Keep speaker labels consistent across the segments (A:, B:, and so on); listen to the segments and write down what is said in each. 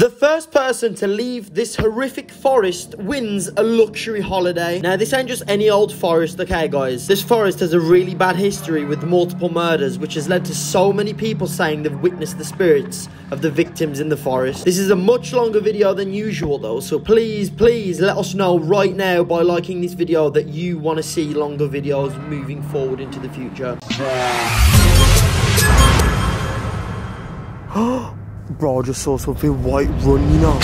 A: The first person to leave this horrific forest wins a luxury holiday. Now, this ain't just any old forest, okay, guys? This forest has a really bad history with multiple murders, which has led to so many people saying they've witnessed the spirits of the victims in the forest. This is a much longer video than usual, though, so please, please let us know right now by liking this video that you want to see longer videos moving forward into the future. Bro, I just saw something white run, you know.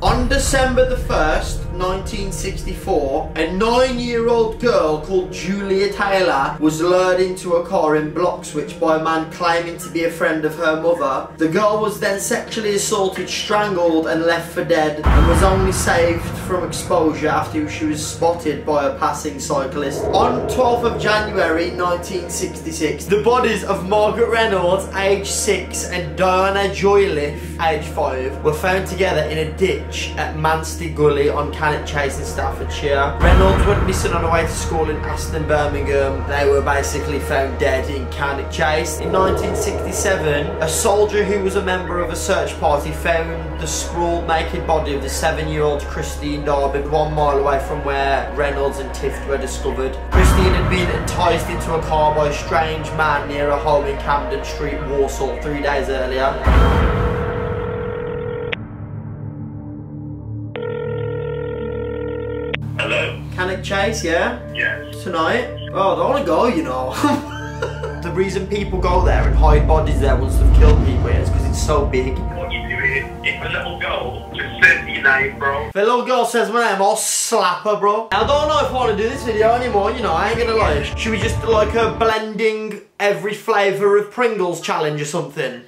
A: On December the 1st, 1964, a nine-year-old girl called Julia Taylor was lured into a car in Bloxwich by a man claiming to be a friend of her mother. The girl was then sexually assaulted, strangled and left for dead and was only saved from exposure after she was spotted by a passing cyclist. On 12th of January 1966, the bodies of Margaret Reynolds, age 6 and Diana Joy Tift, age 5, were found together in a ditch at Mansty Gully on Chase in Staffordshire. Reynolds went missing on her way to school in Aston, Birmingham. They were basically found dead in Cannock Chase. In 1967, a soldier who was a member of a search party found the sprawled naked body of the seven-year-old Christine Darby one mile away from where Reynolds and Tift were discovered. Christine had been enticed into a car by a strange man near a home in Camden Street, Walsall, three days earlier. Chase, yeah?
B: Yes.
A: Tonight? Oh, I don't want to go, you know. the reason people go there and hide bodies there once they've killed people is because it's so big.
B: What you doing? If a little girl just says your name, bro.
A: If a little girl says my name, I'll slap her, bro. I don't know if I want to do this video anymore, you know, I ain't gonna lie. Should we just do like a blending every flavour of Pringles challenge or something?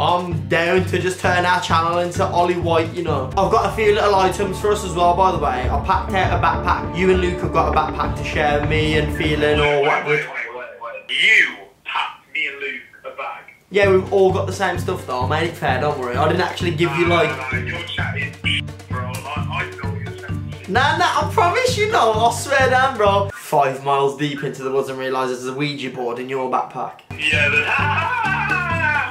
A: I'm down to just turn our channel into Ollie White, you know. I've got a few little items for us as well, by the way. I packed out a backpack. You and Luke have got a backpack to share, me and Phelan or whatever.
B: wait, wait, wait, wait. You packed me and Luke a bag.
A: Yeah, we've all got the same stuff though. I made it fair, don't worry. I didn't actually give you like.
B: Your chat is bro. I, I know.
A: Nah, nah, I promise you know. I swear down, bro. Five miles deep into the woods and realise there's a Ouija board in your backpack.
B: Yeah.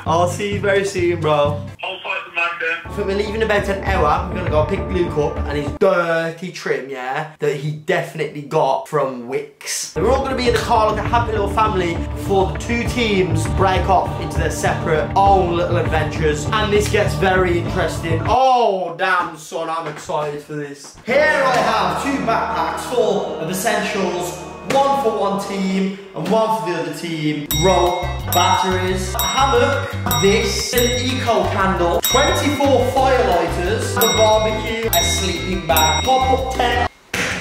A: I'll see you very soon, bro.
B: Hold tight to Magda.
A: So we're leaving about an hour. We're gonna go pick Luke up and his dirty trim, yeah, that he definitely got from Wix. And we're all gonna be in the car like a happy little family before the two teams break off into their separate own little adventures. And this gets very interesting. Oh, damn, son, I'm excited for this. Here I have two backpacks full of essentials one for one team and one for the other team. Rope, batteries, a hammock, this, an eco candle, 24 firelighters, a barbecue, a sleeping bag, pop up tent.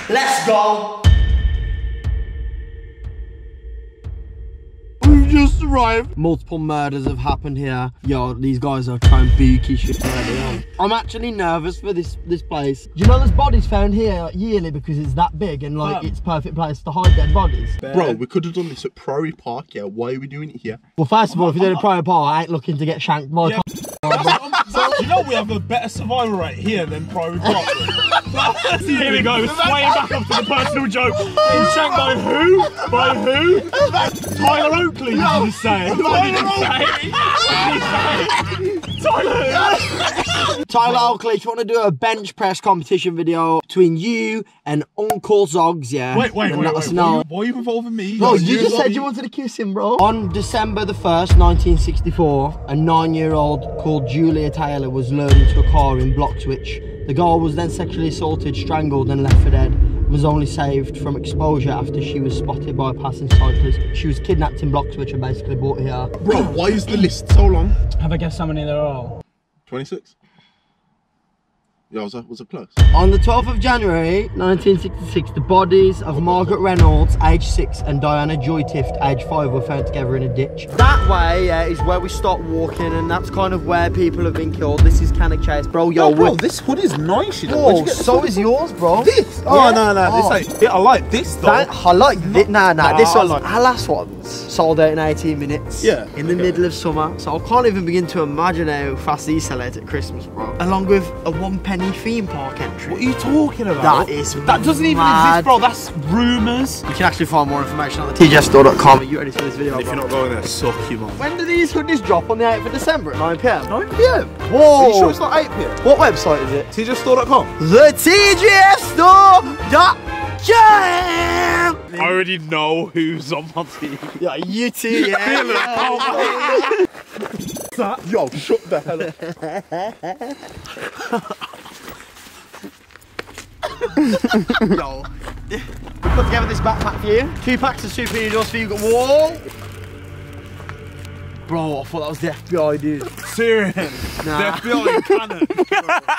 A: Let's go. Arrived. Multiple murders have happened here. Yo, these guys are trying bookie shit early on. I'm actually nervous for this this place. Do you know there's bodies found here yearly because it's that big and like it's perfect place to hide dead bodies?
C: Bro, we could have done this at Prairie Park, yeah. Why are we doing it here?
A: Well, first of all, if you're doing a private bar, I ain't looking to get shanked by
C: Yeah. you know we have a better survival rate here than Prairie Park. here we go, swaying back up to the personal joke. Getting shanked by who? By who? Tyler Oakley, did you say? What did you say? What did you say? Tyler!
A: Tyler Oakley, if you want to do a bench press competition video between you and Uncle Zogs, yeah?
C: Wait, wait,
A: then
C: wait, wait.
A: us
C: Why are you, you involving me?
A: Bro,
C: Like,
A: you just said you wanted to kiss him, bro. On December the 1st, 1964, a nine-year-old called Julia Taylor was lured into a car in Bloxwich. The girl was then sexually assaulted, strangled and left for dead. And Was only saved from exposure after she was spotted by a passing cyclist. She was kidnapped in blocks, which are basically brought here.
C: Bro, why is the list so long?
D: Have a guess how many there are?
C: 26? Yeah, was that was it close?
A: On the 12th of January 1966, the bodies of Margaret Reynolds, age 6, and Diana Joy Tift, age 5, were found together in a ditch. That way uh, is where we start walking, and that's kind of where people have been killed. This is Cannock Chase. Bro, yo,
E: Yo, bro, this hood is nice. You know.
A: Whoa,
E: Where'd you
A: so
E: hood?
A: is yours, bro.
E: This? Oh
A: Yeah?
E: no, no,
A: Oh.
E: this ain't. Yeah, I like this though.
A: That, I like this. Nah, nah,
E: Nah,
A: this
E: I
A: one's
E: like-
A: our last ones. Sold out in 18 minutes.
E: Yeah,
A: In the
E: okay.
A: middle of summer. So I can't even begin to imagine how fast these sell out at Christmas, bro. Along with a one penny penny theme park entry.
C: What are you talking about?
A: That is
C: That doesn't even
A: mad.
C: exist, bro. That's rumours.
A: You can actually find more information on the tjstore.com. Are you ready for this video?
C: If
A: bro?
C: you're not going there, suck you, man.
A: When do these hoodies drop on the 8th of December at 9pm?
E: 9 pm.
A: Whoa!
E: Are you sure it's not 8 pm?
A: What website is it?
E: TJStore.com.
A: The TGFstore.com!
C: I already know who's on my team.
A: Yeah, you too, yeah.
E: Yo, shut the hell up.
A: Yo. We put together this backpack for you. Two packs of super noodles for you. Whoa! Bro, I thought that was the FBI, dude.
C: Serious.
A: Nah.
C: The FBI cannon.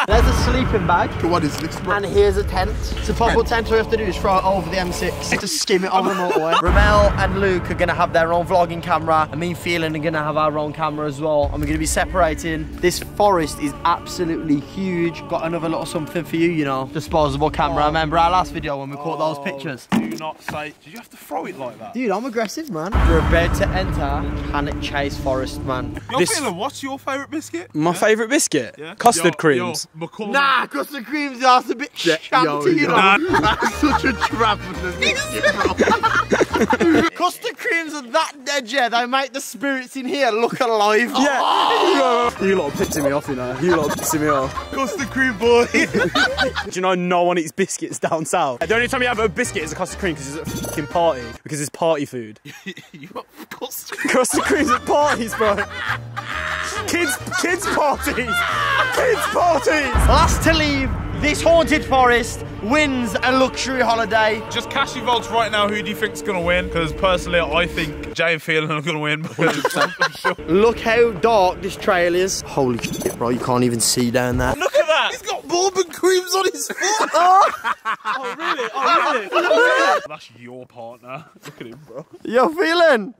A: There's a sleeping bag.
E: What is this, bro?
A: And here's a tent. It's a proper tent. All you have to do is throw it over the M6 to skim it over the motorway. Romell and Luke are going to have their own vlogging camera. And me and Phelan are going to have our own camera as well. And we're going to be separating. This forest is absolutely huge. Got another little something for you, you know. Disposable camera. Oh. Remember our last video when we caught those oh, pictures?
C: Do not say. Did you have to throw it like that?
A: Dude, I'm aggressive, man. We're about to enter Cannock Chase Forest, man.
C: Yo,
F: This-
C: Phelan, what's your favourite biscuit?
F: My favourite biscuit?
C: Yeah?
F: Custard
C: Yo-
F: creams.
C: Yo, McCall.
A: Nah, custard creams are a bit shanty, you know.
E: That's such a trap of the biscuit, bro.
A: Custard creams are that dead, yeah. They make the spirits in here look alive.
F: Yeah. Oh. you lot are pissing me off, you know. You lot are pissing me off.
C: Custard cream boy.
F: Do you know no one eats biscuits down south? The only time you have a biscuit is a custard cream because it's a fucking party. Because it's party food.
C: you got custard.
F: custard creams at parties, bro. Kids, kids parties. Kids parties.
A: Last to leave this haunted forest wins a luxury holiday.
C: Just cash your votes right now. Who do you think's gonna win? Because personally, I think Jay and Phelan are gonna win. sure.
A: Look how dark this trail is. Holy shit, bro, you can't even see down there.
C: Look at that.
E: He's got bourbon creams on his foot.
C: Oh really? Oh really? That's your partner. Look at him, bro.
A: You're feeling?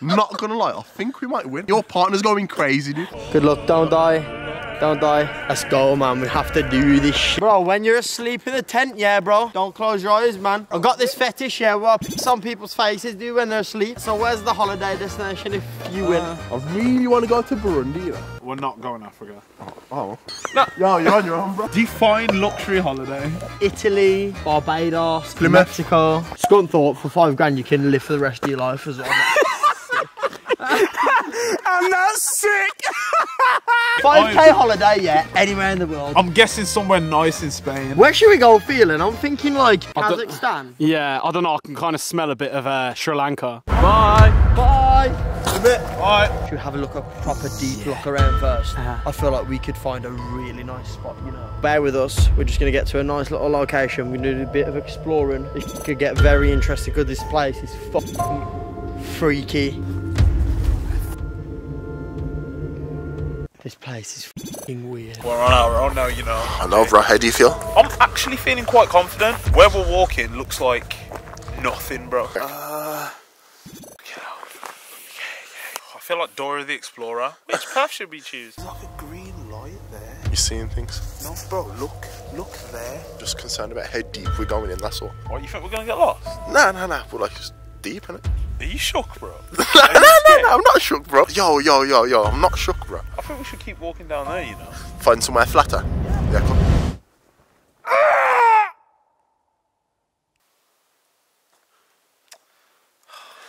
E: Not gonna lie, I think we might win. Your partner's going crazy, dude.
A: Good luck, don't die. Don't die. Let's go, man. We have to do this shit. Bro, when you're asleep in the tent, yeah, bro. Don't close your eyes, man. I've got this fetish, yeah, what some people's faces do when they're asleep. So where's the holiday destination if you win?
E: Uh, I really want to go to Burundi, you know.
C: We're not going Africa.
E: Oh. oh. No. Yo, you're on your own, bro.
C: Define luxury holiday.
A: Italy, Barbados,
E: Plymouth.
A: Mexico. Scunthorpe for five grand you can live for the rest of your life as well.
F: And not sick.
A: 5k holiday, yeah, anywhere in the world.
C: I'm guessing somewhere nice in Spain.
A: Where should we go Phelan? I'm thinking like Kazakhstan.
F: Yeah, I don't know. I can kind of smell a bit of uh, Sri Lanka.
A: Bye. Bye.
C: A bit alright.
A: Should we have a look, a proper deep look around 1st I feel like we could find a really nice spot, you know. Bear with us. We're just gonna get to a nice little location. We're gonna do a bit of exploring. It could get very interesting because this place is fucking freaky. This place is fucking weird.
C: We're on our own now, you know.
E: I know, bro. How do you feel?
C: I'm actually feeling quite confident. Where we're walking looks like nothing, bro. Uh, get out. I feel like Dora the Explorer. Which path should we choose?
G: There's like a green light there.
E: You seeing things?
G: No, bro, look, look there.
E: Just concerned about how deep we're going in, that's all.
C: What, you think we're gonna get lost?
E: Nah, nah, nah. We're like just deep in it.
C: Are you shook, bro?
E: nah, nah, nah, nah. I'm not shook, bro. Yo, yo, yo, yo. I'm not shook, bro.
C: I think we should keep walking down there, you know.
E: Find somewhere flatter. Yeah, come.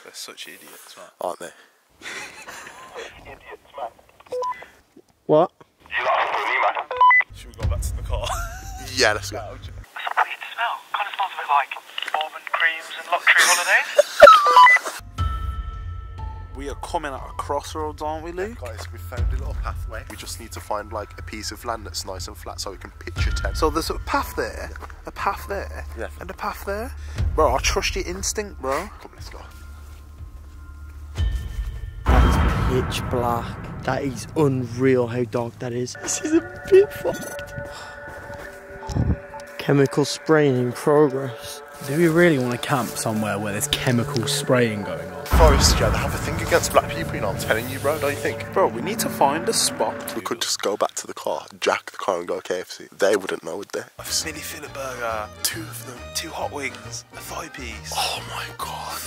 C: They're such idiots, man.
E: Aren't they?
A: What?
C: Should we go back to the car?
E: Yeah, let's go.
B: It's a weird smell. Kind of smells a bit like bourbon creams and luxury holidays.
G: We are coming at a crossroads, aren't we, Luke?
E: Guys, we found a little pathway. We just need to find like a piece of land that's nice and flat so we can pitch a tent.
G: So there's a path there, a path there,
E: Yeah.
G: and a path there. Bro, I trust your instinct, bro.
E: Come, let's go.
A: That is pitch black. That is unreal how dark that is. This is a bit fucked. Chemical spraying in progress.
D: Do we really want to camp somewhere where there's chemical spraying going on?
E: Forest, yeah, they have a thing against black people, you know, I'm telling you, bro, don't you think?
G: Bro, we need to find a spot.
E: We could just go back to the car, jack the car and go KFC. They wouldn't know, would they?
G: A Philly fillet burger, two of them, two hot wings, a thigh piece.
E: Oh my god.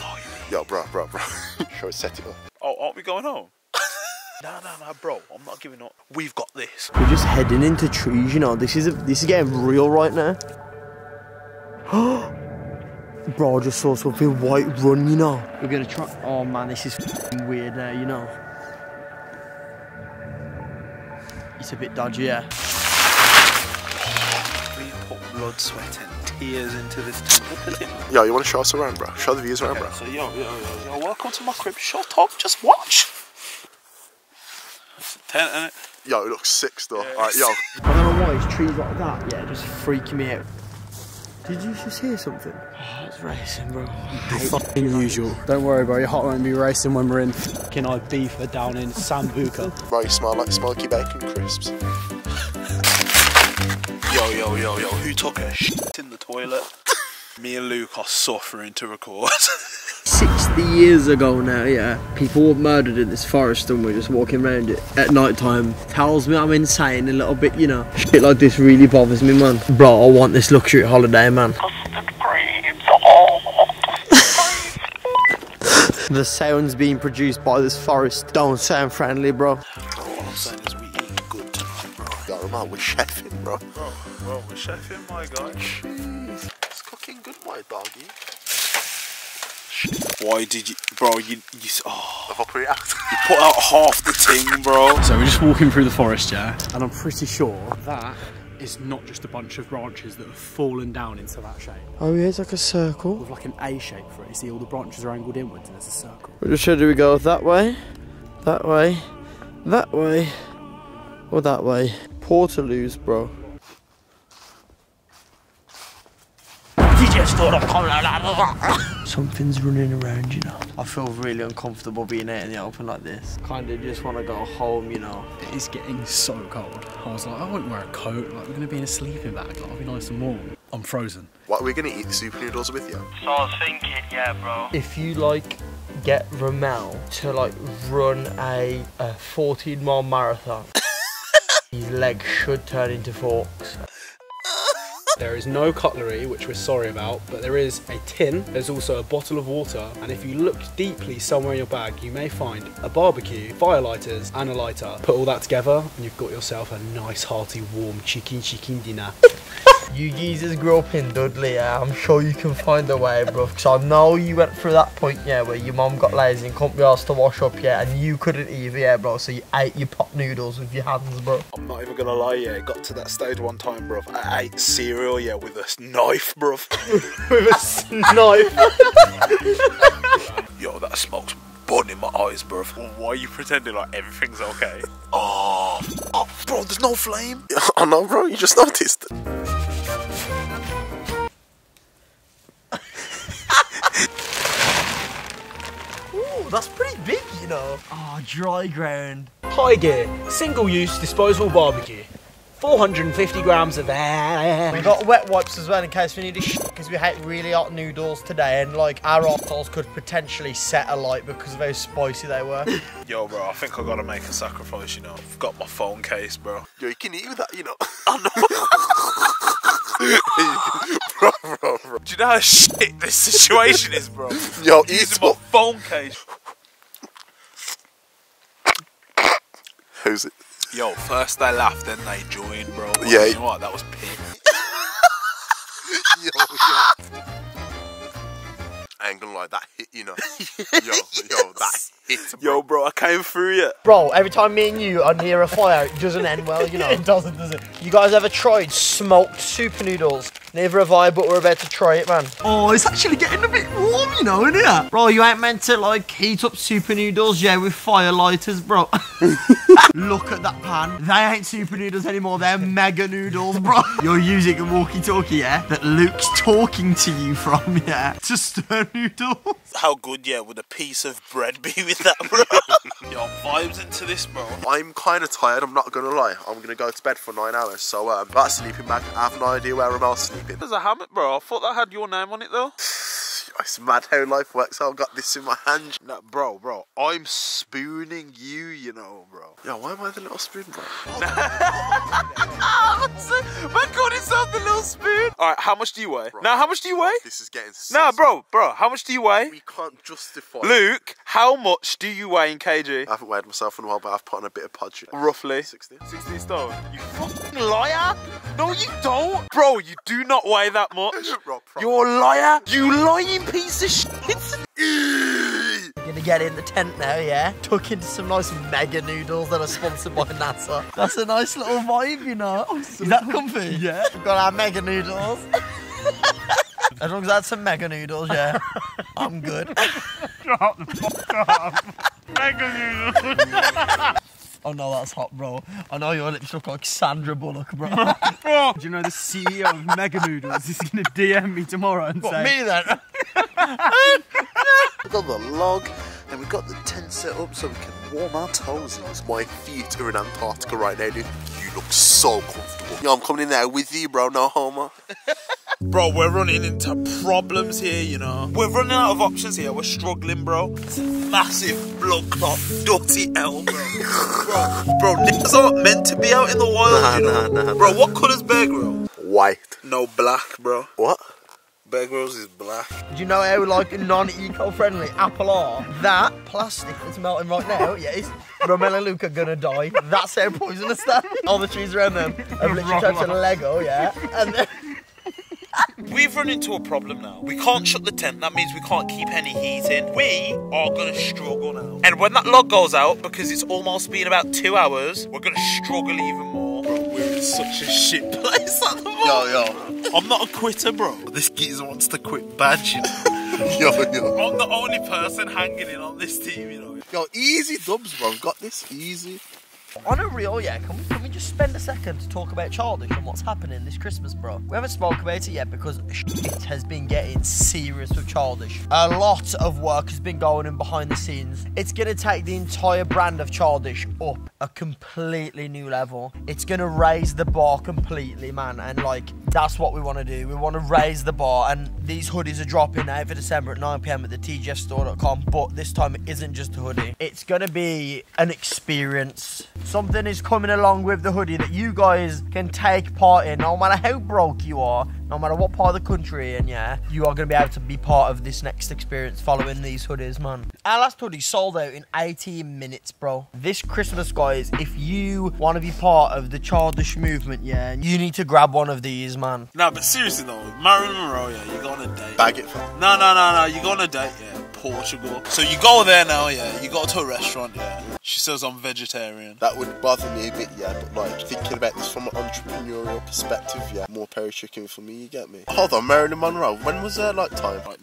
E: Yo, bro, bro, bro. Should I set it up?
C: Oh, aren't we going home?
G: No, no, no, bro. I'm not giving up. We've got this.
A: We're just heading into trees, you know. This is a, this is getting real right now. Bro, I just saw something white run, you know. We're gonna try. Oh man, this is f***ing weird now, you know. It's a bit dodgy, yeah.
G: We put blood, sweat, and tears into this temple.
E: Yo, you want to show us around, bro? Show the views around, bro.
G: so, yo, yo, yo, yo, welcome to my crib. Shut up, just watch. It's a tent, innit?
E: Yo, it looks sick still. Alright, yo.
A: I don't know why it's trees like that, yeah, just freaking me out. Did you just hear something? Oh, it's racing, bro.
F: Fucking usual. Don't worry, bro. Your heart won't be racing when we're in fucking Ibiza down in Sambuca.
E: Bro, you smell like smoky bacon crisps.
G: Yo, yo, yo, yo, who took a shit in the toilet? Me and Luke are suffering to record.
A: 60 years ago now, yeah, people were murdered in this forest and we're just walking around it at night time. Tells me I'm insane a little bit, you know. Shit like this really bothers me, man. Bro, I want this luxury holiday, man.
B: Custard creams.
A: The sounds being produced by this forest don't sound friendly, bro.
G: All I'm saying is we eat good tonight, bro.
E: Yo, remember, we're chefing, bro.
G: Bro, bro, we're chefing, my guy.
E: Jeez. It's cooking good, my doggy.
G: Why did you, bro? You, you, oh,
E: Have I pre-act?
G: you put out half the ting, bro.
F: So we're just walking through the forest, yeah? And I'm pretty sure that is not just a bunch of branches that have fallen down into that shape.
A: Oh, yeah, it's like a circle.
F: With like an A shape for it. You see all the branches are angled inwards and there's a circle.
A: Which way do we go? That way, that way, that way, or that way? Portaloos, bro. Something's running around, you know. I feel really uncomfortable being out in the open like this. Kinda just want to go home, you know.
F: It is getting so cold. I was like, I wouldn't wear a coat. Like, we're going to be in a sleeping bag. Like, I'll be nice and warm. I'm frozen.
E: What, are we're gonna eat the super noodles with you?
B: So I was thinking, yeah, bro.
A: If you like get Romell to like run a, a 14 mile marathon, his legs should turn into forks.
F: There is no cutlery, which we're sorry about, but there is a tin. There's also a bottle of water, and if you look deeply somewhere in your bag, you may find a barbecue, firelighters, and a lighter. Put all that together, and you've got yourself a nice, hearty, warm chicken chicken dinner.
A: You geezers grew up in Dudley, yeah. I'm sure you can find a way, bro. Because I know you went through that point, yeah, where your mum got lazy and couldn't be asked to wash up, yeah, and you couldn't either, yeah, bro. So you ate your pot noodles with your hands, bro.
G: I'm not even gonna lie, yeah. It got to that stage one time, bro. I ate cereal, yeah, with a knife, bro.
A: with a knife.
G: Yo, that smoke's burning my eyes, bro. Why are you pretending like everything's okay? Oh, oh, bro, there's no flame.
E: I know, bro. You just noticed.
A: That's pretty big, you know. Oh, dry ground.
F: High gear, single use disposable barbecue. 450 grams of air.
A: We got wet wipes as well in case we need a shit because we hate really hot noodles today and like our arseholes could potentially set alight because of how spicy they were.
G: Yo, bro, I think I gotta make a sacrifice, you know. I've got my phone case, bro.
E: Yo, you can eat with that, you know.
G: Oh no Bro, bro, bro. Do you know how shit this situation is, bro?
E: Yo, eat
G: Using my phone case. Yo, first they laughed, then they joined, bro.
E: Yeah.
G: You know what? That was pit.
E: Yo, yo. I ain't gonna lie, that hit, you know. yo, yo, that hit.
G: Yo, bro, I came through it.
A: Bro, every time me and you are near a fire, it doesn't end well, you know. it doesn't, does it? You guys ever tried smoked super noodles? Neither have I, but we're about to try it, man. Oh, it's actually getting a bit warm, you know, isn't it? Bro, you ain't meant to, like, heat up super noodles, yeah, with fire lighters, bro. Look at that pan. They ain't super noodles anymore, they're mega noodles, bro. You're using a walkie-talkie, yeah, that Luke's talking to you from, yeah, to stir noodles.
G: How good, yeah, would a piece of bread be with that, bro? Yo, vibes into this, bro.
E: I'm kind of tired, I'm not gonna lie. I'm gonna go to bed for nine hours, so um, that sleeping bag, I have no idea where Romell's sleeping.
G: There's a hammock, bro. I thought that had your name on it, though.
E: It's mad how life works. I've got this in my hand.
G: No, bro, bro. I
E: I'm spooning you, you know, bro. Yeah, why am I the little spoon, bro?
F: spoon. All right, how much do you weigh? Now, how much do you weigh?
E: This is getting
F: Nah,
E: sus.
F: bro, bro, how much do you weigh?
E: We can't justify.
F: Luke, how much do you weigh in kg?
E: I haven't weighed myself in a while, but I've put on a bit of pudge.
F: Roughly.
E: 16.
F: 16 stone. You fucking liar! No, you don't! Bro, you do not weigh that much.
E: Bro, promise.
F: You're a liar! You lying piece of shit!
A: Gonna get in the tent now, yeah? Tuck into some nice mega noodles that are sponsored by NASA. That's a nice little vibe, you know. Is that comfy? Yeah. We've got our mega noodles. as long as I had some mega noodles, yeah, I'm good. Mega noodles. Oh no, that's hot, bro. I know your lips look like Sandra Bullock, bro.
F: Do you know the CEO of Mega Noodles is gonna DM me tomorrow and
A: What,
F: say,
A: me then?
E: We got the log, and we've got the tent set up so we can warm our toes. In. My feet are in Antarctica right now, dude. You look so comfortable. Yo, I'm coming in there with you, bro. No homo.
G: Bro, we're running into problems here, you know. We're running out of options here. We're struggling, bro. It's a massive blood clot, dirty hell, bro. bro, bro, niggas aren't meant to be out in the wild,
E: Nah,
G: you know.
E: nah, nah,
G: bro, what colour's Bear Grylls?
E: White.
G: No, black, bro.
E: What?
G: Bear Grylls is black.
A: Do you know how like non-eco-friendly Apple are? That plastic that's melting right now, yeah, is Romelu and Luke are gonna die. That's how poisonous that. All the trees around them have literally turned to Lego, yeah. And then,
G: We've run into a problem now. We can't shut the tent. That means we can't keep any heat in. We are gonna struggle now. And when that log goes out, because it's almost been about two hours, we're gonna struggle even more. We're in such a shit place at the moment.
E: Yo, yo.
G: I'm not a quitter, bro. This geezer wants to quit bad, you know.
E: Yo, yo.
G: I'm the only person hanging in on this team, you know.
E: Yo, easy dubs, bro. Got this easy.
A: On a real, yeah, can we, can we just spend a second to talk about Childish and what's happening this Christmas, bro? We haven't spoke about it yet because shit has been getting serious with Childish. A lot of work has been going on behind the scenes. It's gonna take the entire brand of Childish up a completely new level. It's gonna raise the bar completely, man, and like that's what we want to do. We want to raise the bar, and these hoodies are dropping out for December at 9 pm at the tjstore.com. But this time it isn't just a hoodie, it's gonna be an experience. Something is coming along with the hoodie that you guys can take part in, no matter how broke you are, no matter what part of the country, and yeah, you are gonna be able to be part of this next experience following these hoodies, man. Our last hoodie sold out in 18 minutes, bro. This Christmas, guys, if you want to be part of the childish movement, yeah, you need to grab one of these, man.
G: No, but seriously though, Marilyn Monroe, yeah, you go on a date.
E: Bag it, fam.
G: No, no, no, no. You go on a date, yeah. Portugal. So you go there now, yeah. You go to a restaurant, yeah. She says I'm vegetarian.
E: That would bother me a bit, yeah, but like thinking about this from an entrepreneurial perspective, yeah, more peri chicken for me, you get me? Hold on, Marilyn Monroe, when was her like time?
G: Like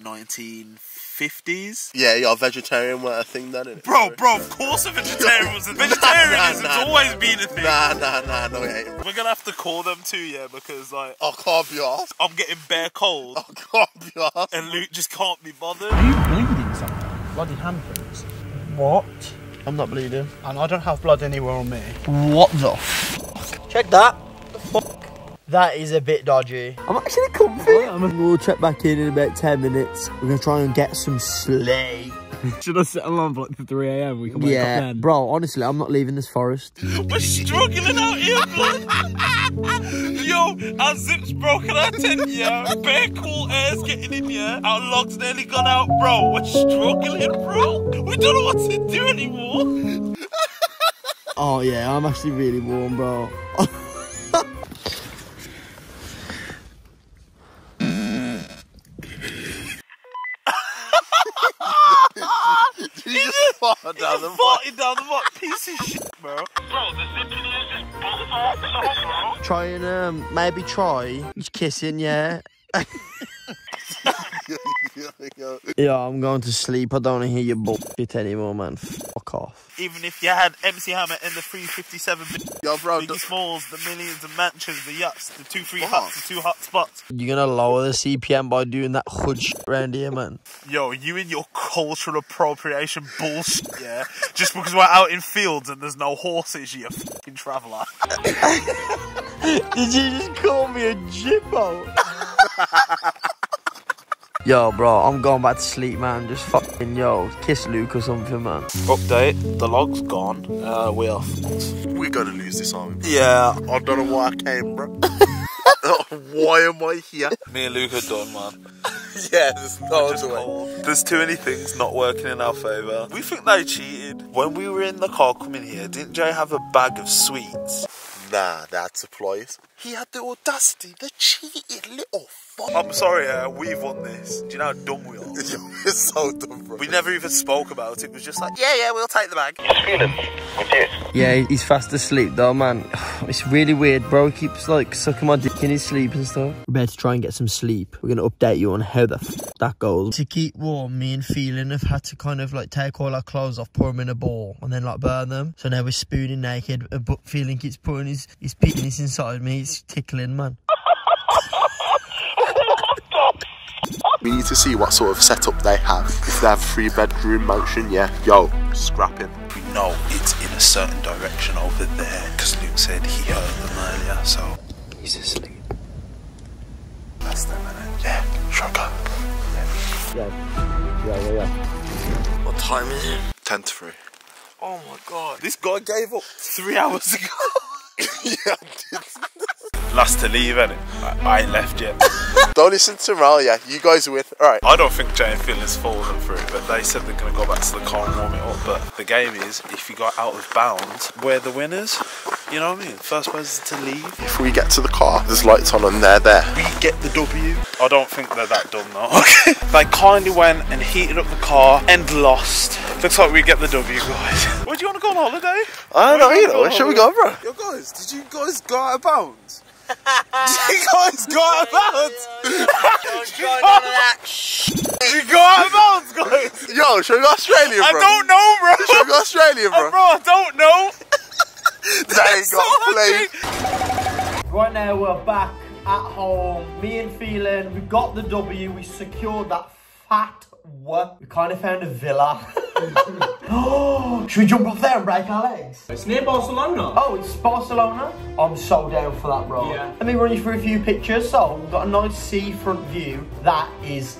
G: 1950s.
E: Yeah, yeah, vegetarian were a thing then, innit?
G: Bro, bro, of course a vegetarian was a vegetarianism's
E: nah, nah.
G: always been a thing.
E: Nah, nah, nah, no, it ain't.
G: We're gonna have to call them too, yeah, because like
E: I can't be asked.
G: I'm getting bare cold
E: I can't be asked.
G: and Luke just can't be bothered.
F: Are you bleeding somewhere? Bloody handprints.
A: What? I'm not bleeding.
F: And I don't have blood anywhere on me.
A: What the fuck? Check that. The fuck? That is a bit dodgy. I'm actually comfy. We'll check back in in about 10 minutes. We're gonna try and get some sleep.
F: Should I set alarm for like 3 a.m? We can wake up
A: Yeah,
F: then.
A: bro, honestly, I'm not leaving this forest.
G: We're struggling out here, blood. Yo, our zips broken our tent, yeah. Bare cool air's getting in, here. Our logs nearly gone out, bro. We're struggling, bro. We don't know what to do anymore.
A: Oh, yeah, I'm actually really warm, bro. Try and, um, maybe try. Just kissing, yeah. Yeah, I'm going to sleep. I don't want to hear your bullshit anymore, man. Fuck off.
G: Even if you had MC Hammer and the 357 big,
E: Yo, bro,
G: Biggie
E: d-
G: Smalls, the millions of mansions, the yachts, the two free
E: What?
G: huts, the two hot spots.
A: You're gonna lower the CPM by doing that hood shit around here, man.
G: Yo, you and your cultural appropriation bullshit, yeah? Just because we're out in fields and there's no horses, you fucking traveller.
A: Did you just call me a jippo? Yo, bro, I'm going back to sleep, man. Just fucking, yo, kiss Luke or something, man.
G: Update: the log's gone. Uh, we are fucked.
E: We're gonna lose this army.
G: Yeah,
E: I don't know why I came, bro. why am I here?
G: me and Luke are done, man.
E: Yeah, there's no way.
G: There's too many things not working in our favour. We think they cheated. When we were in the car coming here, didn't Jay have a bag of sweets?
E: Nah, that's supplies. He had the audacity, the cheated little fuck.
G: I'm sorry, uh, we've won this. Do you know how dumb we are?
E: You're so dumb, bro.
G: We never even spoke about it. It was just like, yeah, yeah, we'll take the bag.
A: Yeah, he's fast asleep though, man. It's really weird, bro. He keeps like sucking my dick in his sleep and stuff. We're about to try and get some sleep. We're gonna update you on how the f that goes. To keep warm, me and Phelan have had to kind of like take all our clothes off, pour them in a bowl, and then like burn them. So now we're spooning naked, uh, but Phelan keeps putting his his penis inside me. It's tickling, man.
E: We need to see what sort of setup they have. If they have three bedroom motion, yeah, yo, scrapping.
G: We know it's in a certain direction over there because Luke said he heard them earlier, so.
A: He's asleep.
G: That's them, innit? Yeah, shocker.
A: Yeah, yeah, yeah, yeah. What time is it?
E: 10 to 3.
G: Oh my god. This guy gave up three hours ago.
E: yeah,
G: Last to leave, and I, I ain't left yet.
E: Don't listen to yeah. You guys are with. Alright.
G: I don't think Jay and Phil has fallen through, but they said they're going to go back to the car and warm it up. But the game is, if you got out of bounds, we're the winners. You know what I mean? First person to leave.
E: If we get to the car, there's lights on and they're there.
G: We get the W. I don't think they're that dumb though. Okay. they kindly went and heated up the car and lost. Looks like we get the W, guys. What do you go on holiday?
E: I don't know,
G: Where
E: you know.
G: you
E: Where
G: go?
E: shall we go, bro?
G: Yo, guys, did you guys go out of bounds? did you guys go out of bounds? Did you go out of bounds, guys?
E: Yo, shall we go Australia, bro?
G: I don't know, bro.
E: Shall we go Australia, bro?
G: Oh, bro, I don't know.
E: They
G: so
E: got played.
A: Right now we're back at home. Me and Phelan, we got the W. We secured that fat work. We kind of found a villa. oh, should we jump off there and break our legs?
D: It's near Barcelona.
A: Oh, it's Barcelona. I'm so down for that, bro.
D: Yeah.
A: Let me run you through a few pictures. So we've got a nice seafront view. That is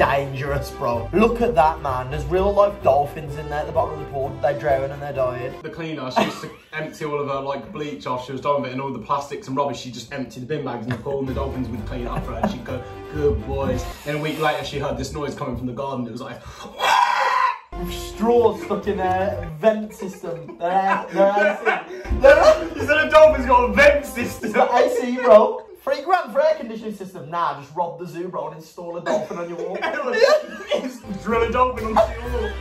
A: dangerous, bro. Look at that, man. There's real life dolphins in there at the bottom of the pool. They're drowning and they're dying.
H: the cleaner, she used to empty all of her like bleach off. She was done with it, and all the plastics and rubbish. She just emptied the bin bags in the pool, and the dolphins would clean up for her. She'd go, "Good boys." Then a week later, she heard this noise coming from the garden. It was like,
A: Straws stuck in their vent system. Their, their AC. Their,
H: "Instead of dolphins, got a vent system."
A: their AC, bro. Three grand for air conditioning system. Nah, just rob the zoo, bro, and install a dolphin on your wall.
H: Drill a dolphin on the wall.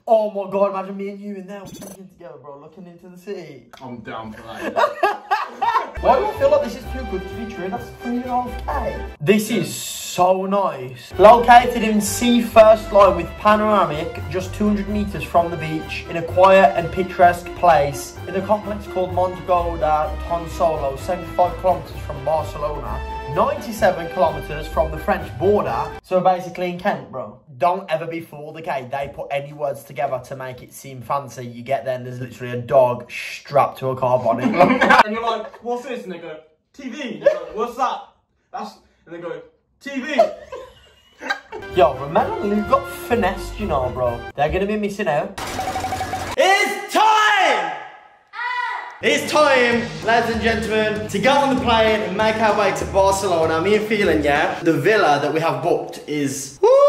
A: oh my god, imagine me and you in there working together, bro, looking into the sea.
H: I'm down for that.
A: Why do I feel like this is too good to be true? That's three and a half K. This is so nice. Located in sea first line with panoramic, just 200 metres from the beach, in a quiet and picturesque place, in a complex called Montegoda Tonsolo, 75 kilometres from Barcelona, 97 kilometres from the French border. So basically in Kent, bro. Don't ever be fooled, okay? They put any words together to make it seem fancy. You get there and there's literally a dog strapped to a car bonnet.
H: and you're like, "What's this?" And they go, "TV." Like, What's that? That's. And they go, "TV."
A: Yo, remember Luke got finessed, you know, bro. They're gonna be missing out. It's time! Ah! It's time, ladies and gentlemen, to get on the plane and make our way to Barcelona. Me and Phelan, yeah? The villa that we have booked is... Woo!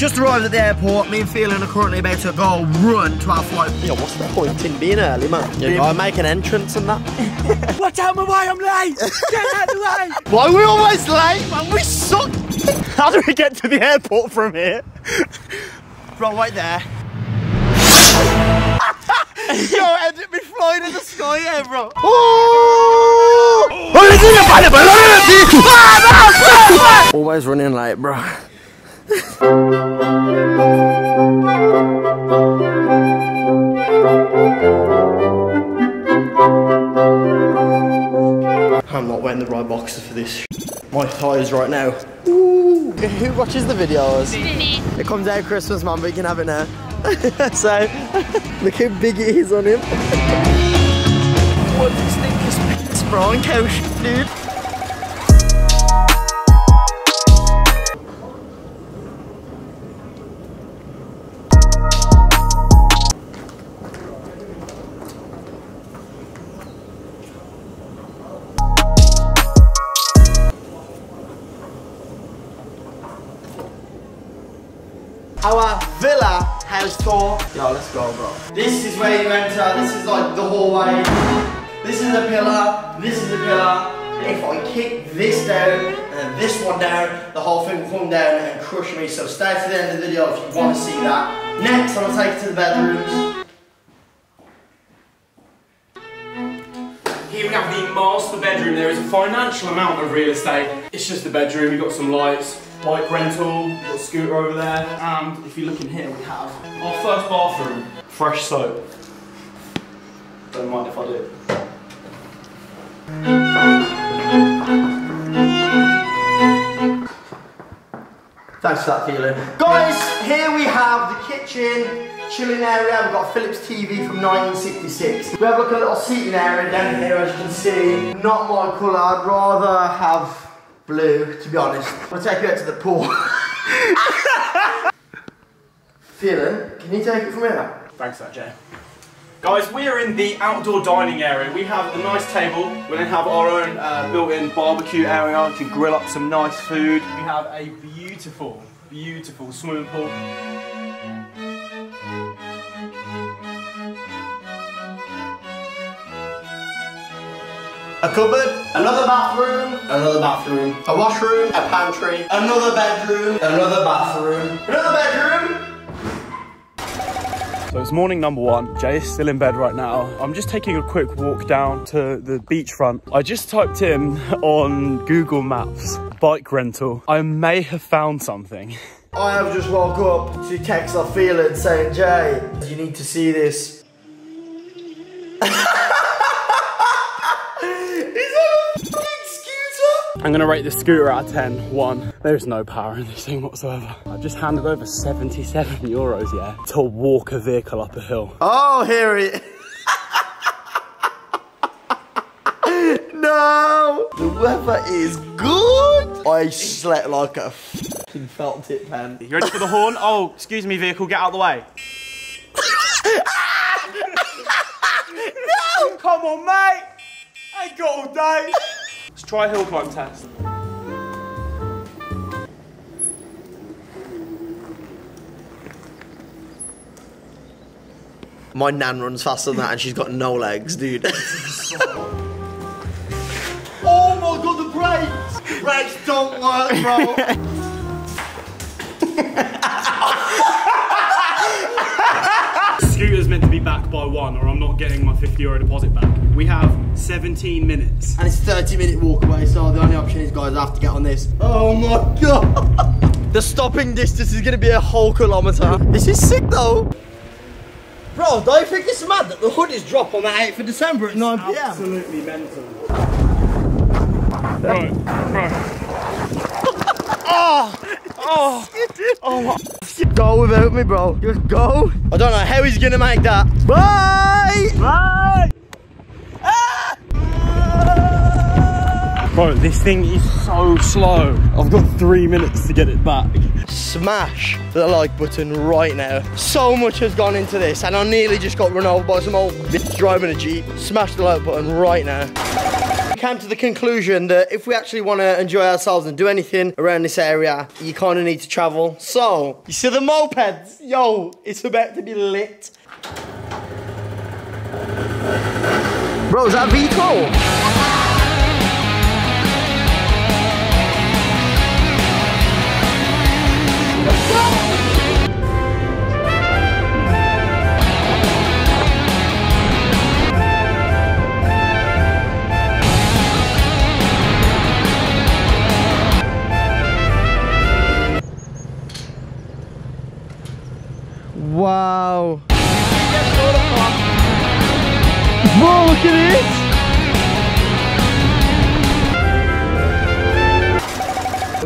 A: Just arrived at the airport. Me and Phelan are currently about to go run to our flight. Yo, what's the point in being early, man? You gotta make an entrance and that. Watch out my way, I'm late! Get out of the way! Why are we always late, man? We suck!
F: How do we get to the airport from here?
A: Bro, right there. Yo, edit me flying in the sky here, bro. Oh, ah, always running late, bro. I'm not wearing the right boxers for this. My thighs right now. Ooh. Who watches the videos? It comes out Christmas, man, but you can have it now. so, look how big it is on him. what do you think is bro? Couch, dude. Our villa house tour. Yo, let's go, bro. This is where you enter. This is like the hallway. This is the pillar. This is the pillar. If I kick this down and this one down, the whole thing will come down and crush me. So stay to the end of the video if you want to see that. Next, I'm gonna take you to the bedrooms.
F: Here we have the master bedroom. There is a financial amount of real estate. It's just a bedroom. You've got some lights, bike rental, you've got a scooter over there. And if you look in here, we have our first bathroom. Fresh soap. Don't mind if I do.
A: Thanks for that Phelan. Guys, here we have the kitchen, chilling area. We've got a Philips TV from 1966. We have like a little seating area down here, as you can see. Not my colour, I'd rather have blue, to be honest. I'll take you out to the pool. Phelan, can you take it from here?
F: Thanks that, Jay. Guys, we are in the outdoor dining area. We have a nice table. We then have our own uh, built-in barbecue area. You can grill up some nice food. We have a beautiful, beautiful swimming pool.
A: A cupboard, another bathroom, another bathroom, a washroom, a pantry, another bedroom, another bathroom, another bedroom,
F: So it's morning number one. Jay is still in bed right now. I'm just taking a quick walk down to the beachfront. I just typed in on Google Maps bike rental. I may have found something.
A: I have just woke up to text off Phelan saying, Jay, you need to see this. Is that a fucking scooter?
F: I'm gonna rate the scooter out of 10. One, there's no power in this thing whatsoever. I've just handed over 77 euros, yeah, to walk a vehicle up a hill.
A: Oh, here it No! The weather is good! I slept like a fucking felt tip pen.
F: You ready for the horn? Oh, excuse me, vehicle, get out of the way. no! Come on, mate! I ain't got all day. Let's try a hill climb test.
A: My nan runs faster than that and she's got no legs, dude. oh my god, the brakes! Brakes don't work, bro.
F: Scooter's meant to be back by one, or I'm not getting my 50 euro deposit back. We have 17 minutes.
A: and it's 30 minute walk away, so the only option is guys I have to get on this. Oh my god! the stopping distance is gonna be a whole kilometre. This is sick though. Bro, don't you think it's mad that the hoodies drop on the 8th of December at 9 pm?
F: Absolutely mental.
C: Right, right. Ah!
A: Go without me, bro. Just go. I don't know how he's gonna make that. Bye!
F: Bye! Ah. Bro, this thing is so slow. I've got three minutes to get it back.
A: Smash the like button right now. So much has gone into this, and I nearly just got run over by some old bitch driving a Jeep. Smash the like button right now. Came to the conclusion that if we actually want to enjoy ourselves and do anything around this area, you kind of need to travel. So, you see the mopeds? Yo, it's about to be lit. Bro, is that V12? Wow. Bro, look at this.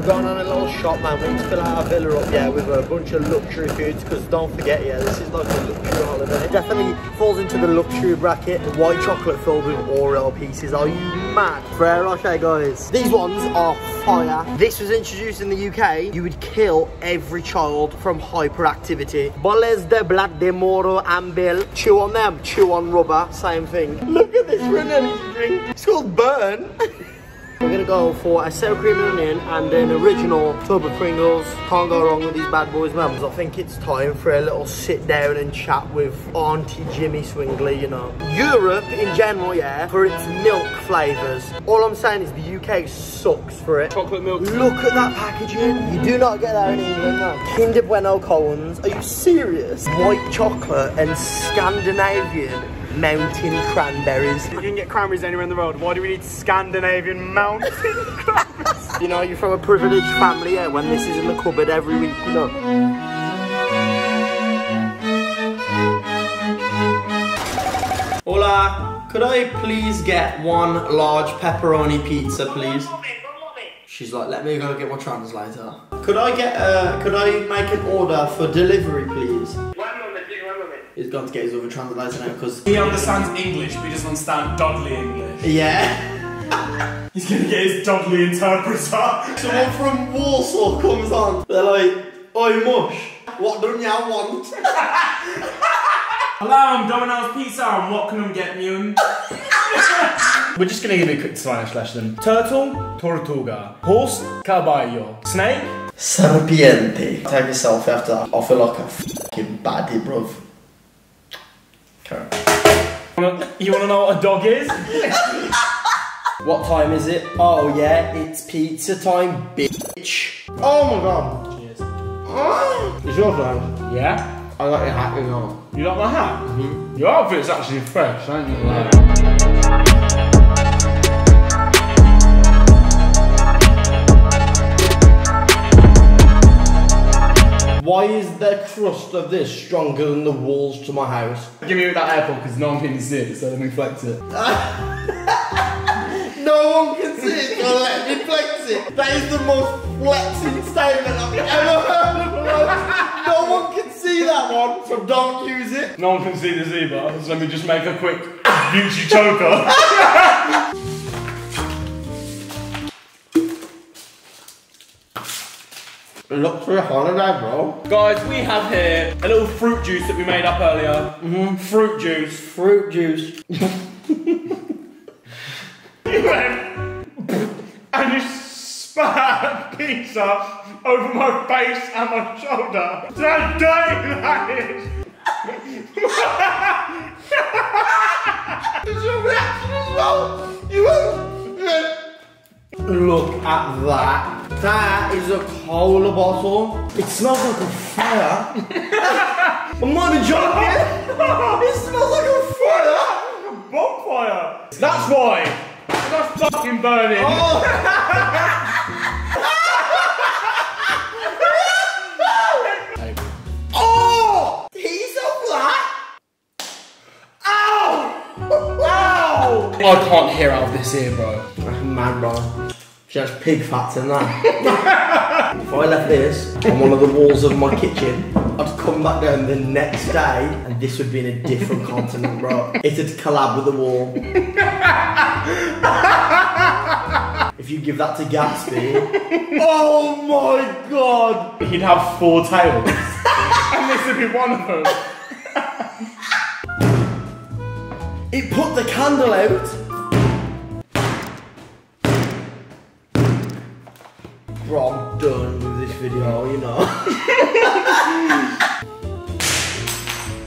A: We're going on a little shop, man. We need to fill out our villa up, yeah, with a bunch of luxury foods. Because don't forget, yeah, this is like a luxury holiday. It definitely falls into the luxury bracket. White chocolate filled with Oreo pieces. Are you mad? Ferrero Rocher, guys. These ones are fire. This was introduced in the UK. You would kill every child from hyperactivity. Boles de Black de Moro and Bill. Chew on them. Chew on rubber. Same thing. Look at this drink. It's called Burn. We're gonna go for a sour cream and onion and an original tub of Pringles. Can't go wrong with these bad boys, mums. I think it's time for a little sit down and chat with Auntie Jimmy Swingley, you know. Europe in general, yeah, for its milk flavours. All I'm saying is the UK sucks for it.
F: Chocolate milk.
A: Look at that packaging. You do not get that in England, no. Kinder Bueno cones. Are you serious? White chocolate and Scandinavian mountain cranberries.
C: You can get cranberries anywhere in the world. Why do we need Scandinavian mountain cranberries?
A: You know, you're from a privileged family, yeah, when this is in the cupboard every week, you know. Hola, could I please get one large pepperoni pizza, please? She's like, let me go get my translator. Could I get, a, could I make an order for delivery, please? He's gone to get his other translator now, because,
F: He understands English, but he doesn't understand Dudley English.
A: yeah.
F: He's gonna get his Dudley interpreter.
A: Someone from Walsall comes on. They're like, Oi, mush, what do you want?
F: Hello, I'm Domino's Pizza, and what can I get you? We're just gonna give you a quick Spanish lesson. Turtle, tortuga. Horse, caballo. Snake,
A: Serpiente. Take a selfie after that. I feel like a fucking baddie, bruv. Okay.
F: You wanna know what a dog is?
A: What time is it? Oh yeah, it's pizza time, bitch. Oh my god.
F: Cheers.
A: Oh, it's your turn.
F: Yeah?
A: I got your hat in on.
F: You like my hat? Mm-hmm. Your outfit's actually fresh, ain't you? Like?
A: Why is the crust of this stronger than the walls to my house?
F: Give me that apple because no one can see it, so let me flex it.
A: No one can see it, so let me flex it. That is the most flexing statement I've ever heard of. No one can see that one, so don't use it.
F: No one can see this either, so let me just make a quick beauty choker.
A: Look for a holiday, bro.
F: Guys, we have here a little fruit juice that we made up earlier. Mm-hmm. Fruit juice.
A: Fruit juice.
F: You went and you spat pizza over my face and my shoulder. So how dirty that is.
A: Is your reaction as well? You went. Look at that. That is a cola bottle. It smells like a fire. I'm not even joking. It smells like a fire.
F: A bonfire. That's why. That's fucking burning.
A: Oh. oh! He's a flat. Ow! Ow!
F: I can't hear out of this ear, bro.
A: Mad bro. She has pig fat in that. if I left this on one of the walls of my kitchen, I'd come back down the next day and this would be in a different continent, bro. It'd collab with the wall. if you give that to Gatsby, oh my god!
F: He'd have four tails. and this would be one of them.
A: It put the candle out. Bro, I'm done with this video, you know.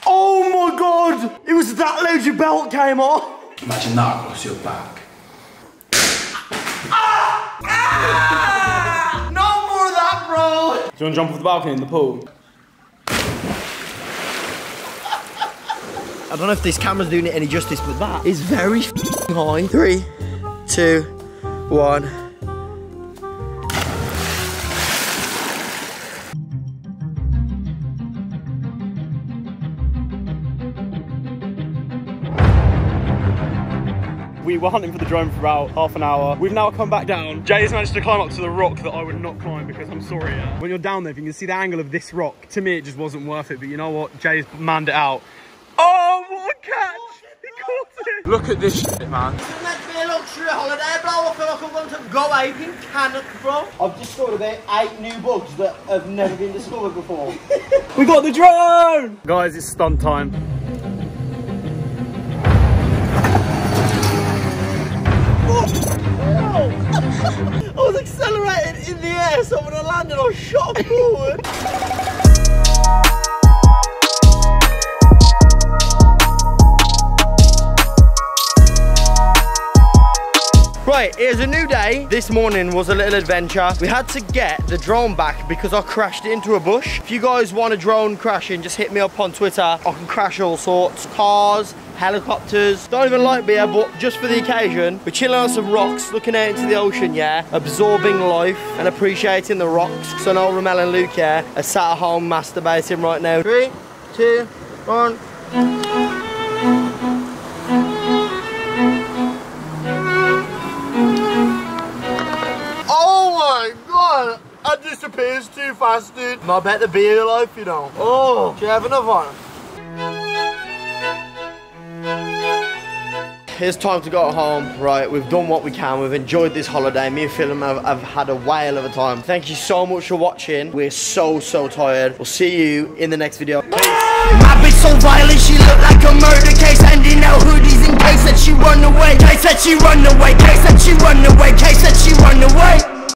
A: oh my god! It was that loud your belt came off.
F: Imagine that across your back. Ah!
A: No more of that, bro!
F: Do you want to jump off the balcony in the pool?
A: I don't know if this camera's doing it any justice, but that is very f***ing high. Three, two, one.
C: We were hunting for the drone for about half an hour. We've now come back down. Jay's managed to climb up to the rock that I would not climb because I'm sorry. Yeah. When you're down there, if you can see the angle of this rock, to me it just wasn't worth it. But you know what? Jay's manned it out. Oh, what a catch! He caught it!
F: Look at this shit, man.
A: Meant to be a luxury holiday, bro. I feel like I'm going to go ape in Canada, bro. I've discovered about eight new bugs that have never been discovered before.
C: We got the drone! Guys, it's stunt time.
A: I was accelerating in the air, so when I landed, I shot forward. Right, here's a new day. This morning was a little adventure. We had to get the drone back because I crashed it into a bush. If you guys want a drone crashing, just hit me up on Twitter. I can crash all sorts. Cars, helicopters. Don't even like beer, but just for the occasion, we're chilling on some rocks, looking out into the ocean, yeah, absorbing life and appreciating the rocks. So I know Romell and Luke, yeah, are sat at home masturbating right now. Three, two, one. Oh my god! That disappears too fast, dude. I bet the beer life, you know. Oh, do you have another one? It's time to go home. Right, we've done what we can. We've enjoyed this holiday. Me and Philip have, have had a whale of a time. Thank you so much for watching. We're so, so tired. We'll see you in the next video. My bitch so violent, she look like a murder case Handing out hoodies in case that she run away Case that she run away, case that she run away Case that she run away